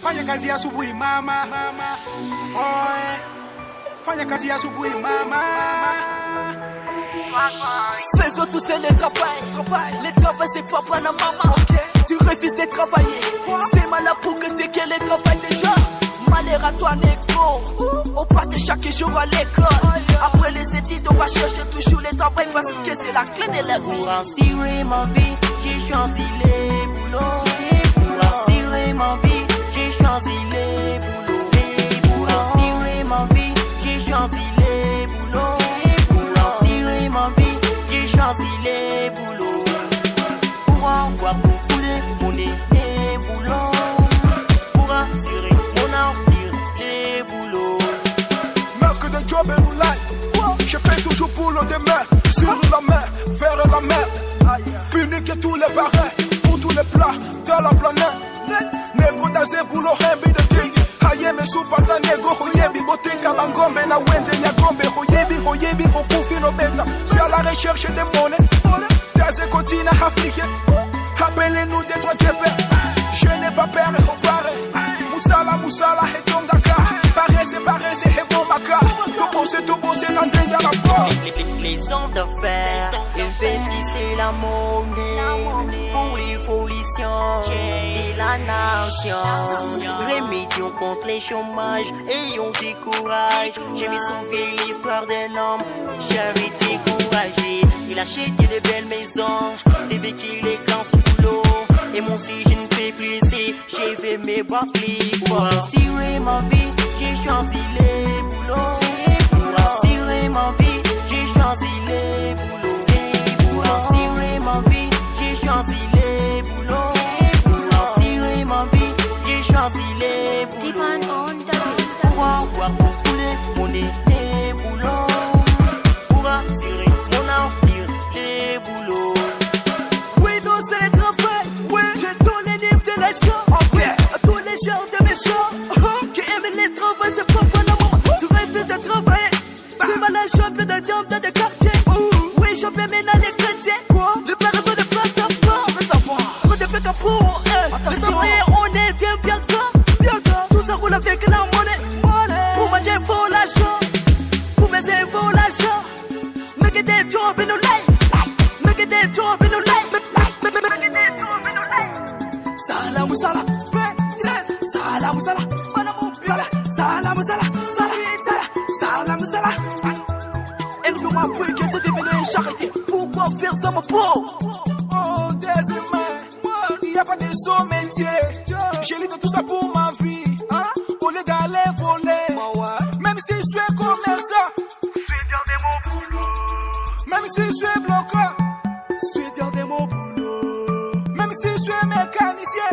Fanya kazi ya asubuhi mama, oe. Fanya kazi ya asubuhi mama. Faisons tous le travail. Le travail, c'est papa et maman. Tu refuses de travailler. C'est malin pour que tu aies le travail déjà. Malheur à toi, négro. On part chaque jour à l'école. Après les études, on va chercher toujours le travail parce que c'est la clé de la vie. Pour assurer ma vie, j'ai choisi les boulots. J'ai choisi les boulots. Pour assurer ma vie, j'ai choisi les boulots. Pour avoir beaucoup de monnaie et boulot. Pour assurer mon avenir, les boulots. Marque de job et roulade. Je fais toujours pour le demain. Sur la main, vers la mer. Fini que tous les barrets. Pour tous les plats de la planète. Nego daze bulo hembi de king. Hoyebi botika bangombe na wende ya gombe hoyebi hoyebi hokufi no beta. Suis à la recherche des monnaies. Daze continent africain. Appelez-nous des trois Québec. Je n'ai pas peur et comparé. Musala musala et tongaka. Paresse paresse et bomaka. Tout bosser tout bosser dans des rapports. Les, hommes d'affaires investissez la la contre les chômages, ayons du courage. J'ai mis sauver l'histoire d'un homme, été découragé. Il a acheté de belles maisons, des béquilles, les grands sous boulot. Et mon si je ne fais plus j'ai fait mes plus Pour assurer ma vie, j'ai choisi les boulots. Pour ma vie, j'ai choisi les boulots. Pour assurer ma vie, j'ai choisi les boulots. Les la show. À tous les genres de méchants. Qui aiment les travail, c'est propre à la maman. Tu refuses de travailler. C'est mal à choper de diable dans des quartiers. Oui, je fais maintenant les chrétiens. Quoi? Le père est de place à part. Je veux savoir. Trop de pour eux. Les travailleurs, on est bien, bien gars. Bien. Tout ça roule avec la monnaie. Pour manger, il faut l'argent. Pour baiser, il faut l'argent. Make it a job in the Pourquoi faire ça, mon pauvre? Oh, des humains, il n'y a pas de son métier. J'ai lu de tout ça pour ma vie. Au lieu d'aller voler, même si je suis commerçant, même si je suis bloquant, Suivre de mon boulot. même si je suis mécanicien,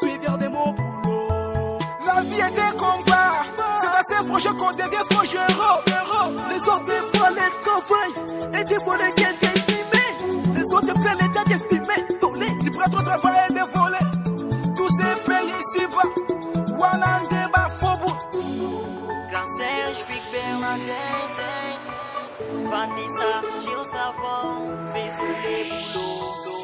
Suivre de mon boulot. la vie est des combats. C'est dans ces projets qu'on devient forgeron. Bernadette, Vanessa, Gilles Savon, faisons les boulots.